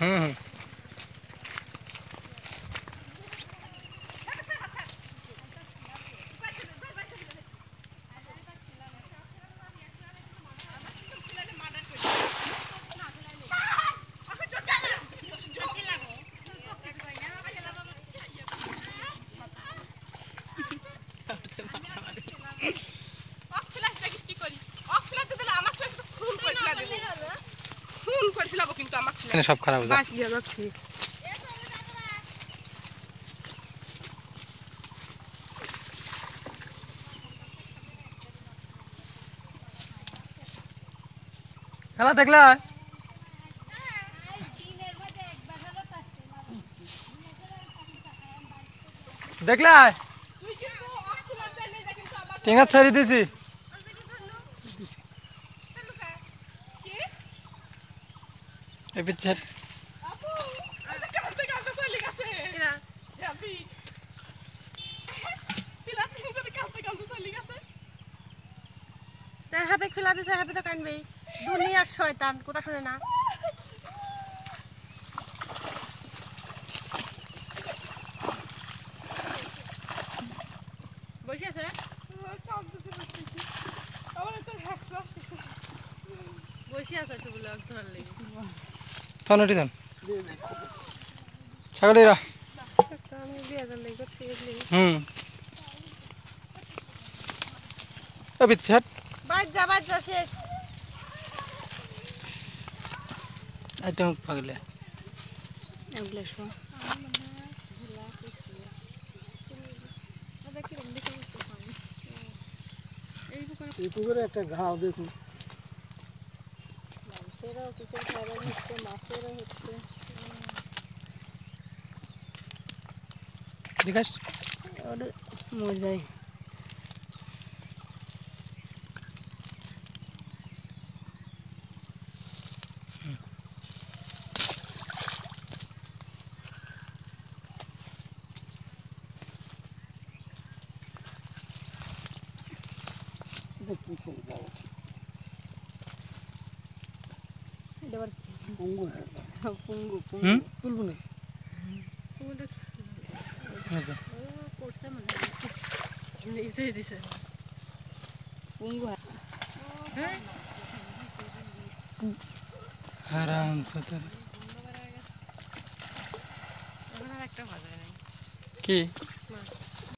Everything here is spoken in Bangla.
हम्म, हम्म। এখানে সব খারাপ যাচ্ছি। খেলা দেখলা? দেখলা? টেঙ্গা ছেড়ে দিছি। এই পিছে হাবে খেলা দিছে হাবে তো কানবেই দুনিয়ার শয়তান কথা শুনে না বসে আছে আছে তো লেগে। থন ছাগলিরা। হুম। ও পিছে বাজ যা শেষ। আইটেম পাগলে। এগুলো শো এই পুকুরে একটা ঘাও দেখুন। দেখাস মজাই দেখতেছি যাও এবার পঙ্গু হ্যাঁ পুঙ্গু হুম তুলবো না কি